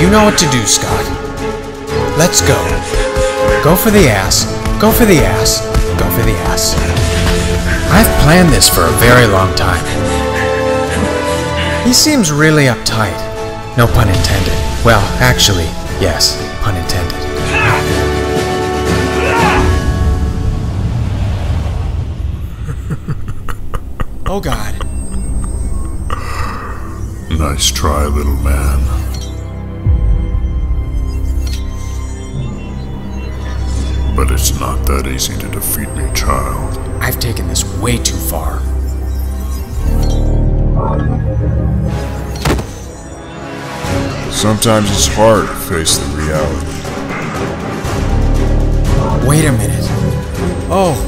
You know what to do, Scott. Let's go. Go for the ass. Go for the ass. Go for the ass. I've planned this for a very long time. He seems really uptight. No pun intended. Well, actually, yes, pun intended. oh god. Nice try, little man. It's not that easy to defeat me, child. I've taken this way too far. Sometimes it's hard to face the reality. Wait a minute. Oh.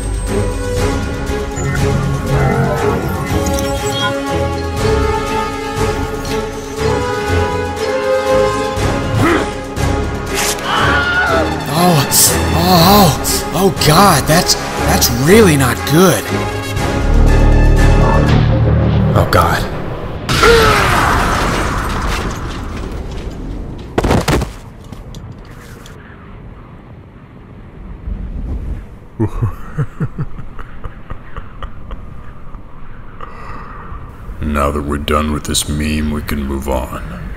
Oh, oh, oh. Oh God, that's that's really not good. Oh God. Now that we're done with this meme, we can move on.